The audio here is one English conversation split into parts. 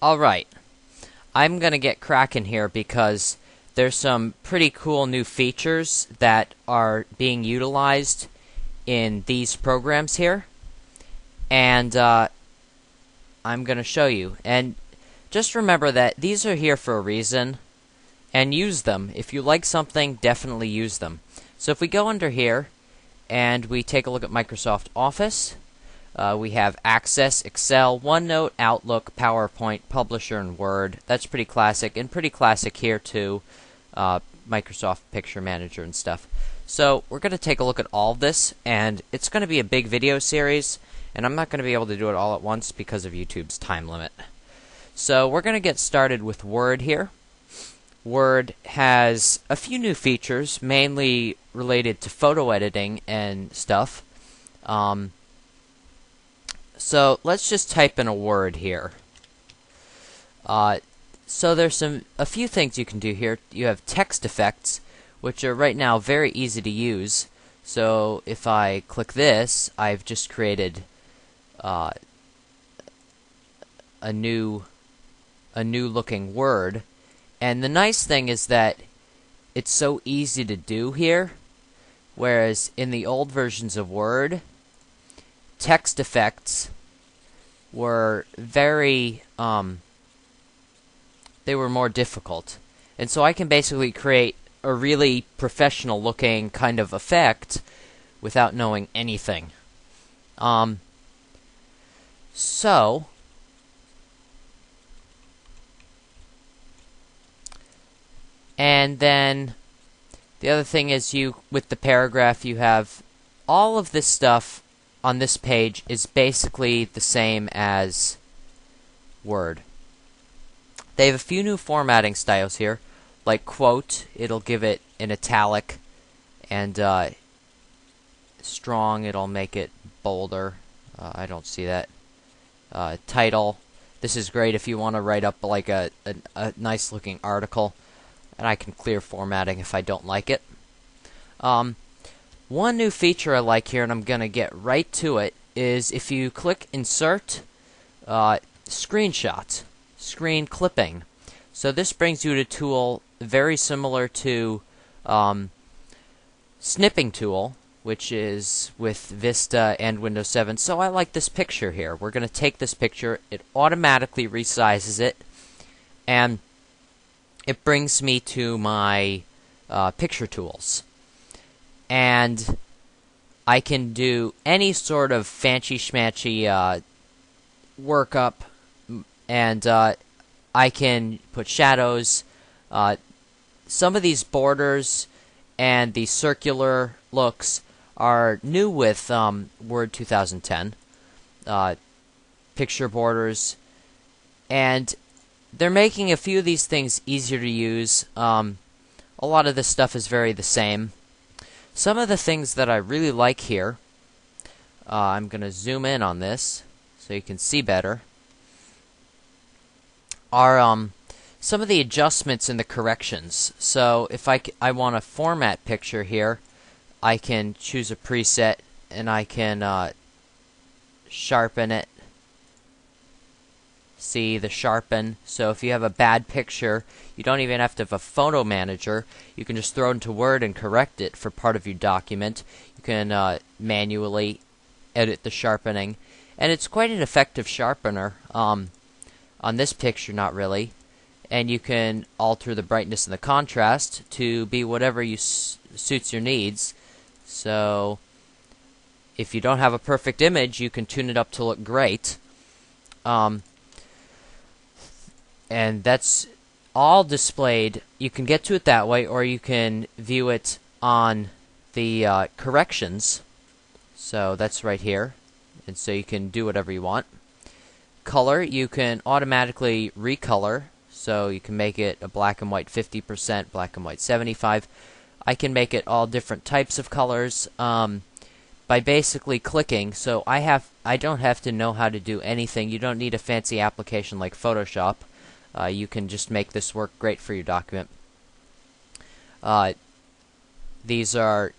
Alright, I'm gonna get cracking here because there's some pretty cool new features that are being utilized in these programs here. And uh, I'm gonna show you. And just remember that these are here for a reason and use them. If you like something, definitely use them. So if we go under here and we take a look at Microsoft Office, uh, we have Access, Excel, OneNote, Outlook, PowerPoint, Publisher, and Word. That's pretty classic, and pretty classic here too, uh, Microsoft Picture Manager and stuff. So we're going to take a look at all of this, and it's going to be a big video series, and I'm not going to be able to do it all at once because of YouTube's time limit. So we're going to get started with Word here. Word has a few new features, mainly related to photo editing and stuff. Um, so let's just type in a word here. Uh, so there's some a few things you can do here. You have text effects, which are right now very easy to use. So if I click this, I've just created uh, a new a new looking word. And the nice thing is that it's so easy to do here, whereas in the old versions of Word, text effects were very um, they were more difficult. And so I can basically create a really professional looking kind of effect without knowing anything. Um, so and then the other thing is you with the paragraph you have all of this stuff on this page is basically the same as Word. They have a few new formatting styles here, like quote, it'll give it an italic, and uh, strong, it'll make it bolder. Uh, I don't see that. Uh, title, this is great if you want to write up like a, a, a nice looking article, and I can clear formatting if I don't like it. Um, one new feature I like here, and I'm going to get right to it, is if you click Insert, uh, Screenshot, Screen Clipping. So this brings you to a tool very similar to um, Snipping Tool, which is with Vista and Windows 7. So I like this picture here. We're going to take this picture, it automatically resizes it, and it brings me to my uh, picture tools and I can do any sort of fancy schmancy uh, workup, and uh, I can put shadows. Uh, some of these borders and the circular looks are new with um, Word 2010. Uh, picture borders, and they're making a few of these things easier to use. Um, a lot of this stuff is very the same. Some of the things that I really like here, uh, I'm going to zoom in on this so you can see better, are um, some of the adjustments and the corrections. So if I, I want a format picture here, I can choose a preset and I can uh, sharpen it see the sharpen. So if you have a bad picture, you don't even have to have a photo manager. You can just throw it into Word and correct it for part of your document. You can uh, manually edit the sharpening. And it's quite an effective sharpener. Um, on this picture, not really. And you can alter the brightness and the contrast to be whatever you suits your needs. So if you don't have a perfect image, you can tune it up to look great. Um, and that's all displayed. You can get to it that way, or you can view it on the uh, corrections. So that's right here, and so you can do whatever you want. Color, you can automatically recolor, so you can make it a black and white 50%, black and white 75. I can make it all different types of colors um, by basically clicking. So I have I don't have to know how to do anything. You don't need a fancy application like Photoshop uh, you can just make this work great for your document. Uh, these are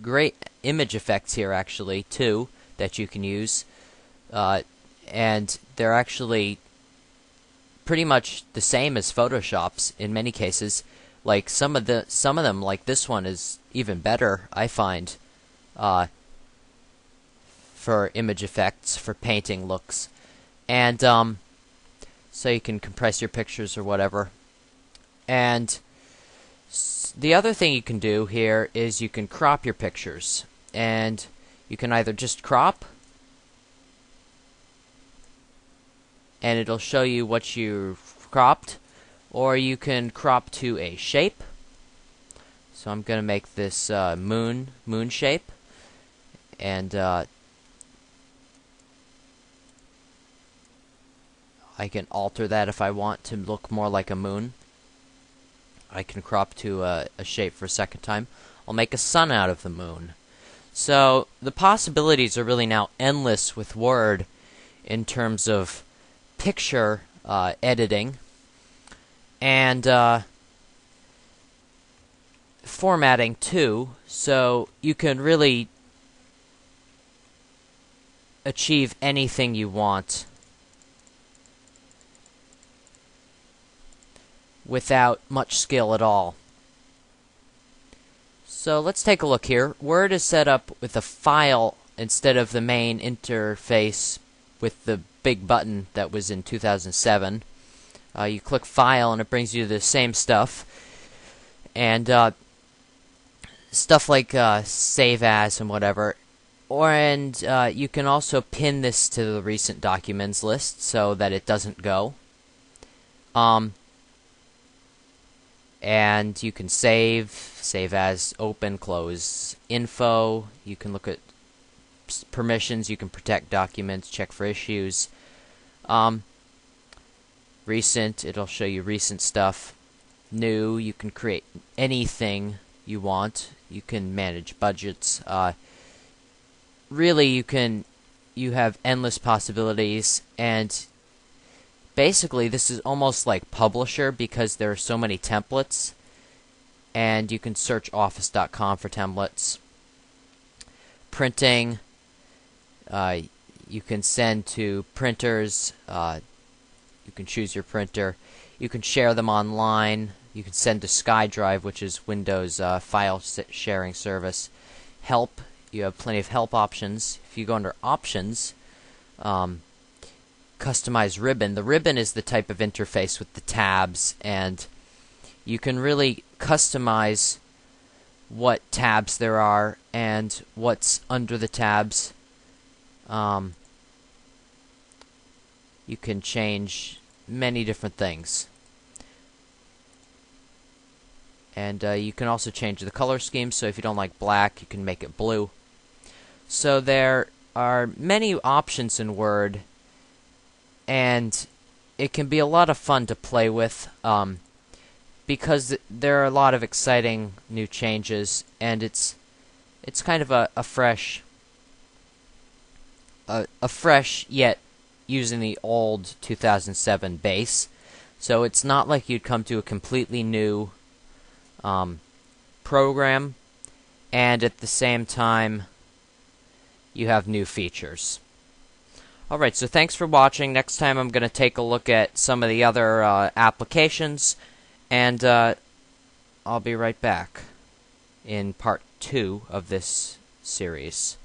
great image effects here, actually, too, that you can use. Uh, and they're actually pretty much the same as Photoshop's in many cases. Like some of the some of them, like this one, is even better. I find, uh, for image effects, for painting looks, and um, so you can compress your pictures or whatever. And the other thing you can do here is you can crop your pictures, and you can either just crop and it'll show you what you cropped or you can crop to a shape. So I'm gonna make this uh, moon moon shape. And uh, I can alter that if I want to look more like a moon. I can crop to a, a shape for a second time. I'll make a sun out of the moon. So the possibilities are really now endless with Word in terms of picture uh, editing. And uh, formatting too. So you can really achieve anything you want without much skill at all. So let's take a look here. Word is set up with a file instead of the main interface with the big button that was in 2007. Uh, you click File and it brings you the same stuff. And uh, stuff like uh, Save As and whatever. Or and uh, you can also pin this to the recent documents list so that it doesn't go. Um, and you can save, save as, open, close, info. You can look at permissions. You can protect documents, check for issues. Um, recent, it'll show you recent stuff. New, you can create anything you want. You can manage budgets. Uh, really, you can you have endless possibilities, and basically, this is almost like Publisher because there are so many templates, and you can search Office.com for templates. Printing. Uh, you can send to printers. Uh, you can choose your printer. You can share them online. You can send to SkyDrive, which is Windows uh, file sharing service. Help. You have plenty of help options. If you go under Options, um, customize ribbon. The ribbon is the type of interface with the tabs, and you can really customize what tabs there are and what's under the tabs. Um, you can change many different things. And uh, you can also change the color scheme, so if you don't like black, you can make it blue. So there are many options in Word, and it can be a lot of fun to play with, um, because there are a lot of exciting new changes, and it's it's kind of a, a fresh a, a fresh yet using the old 2007 base. So it's not like you'd come to a completely new um, program, and at the same time, you have new features. Alright, so thanks for watching. Next time I'm going to take a look at some of the other uh, applications, and uh, I'll be right back in part two of this series.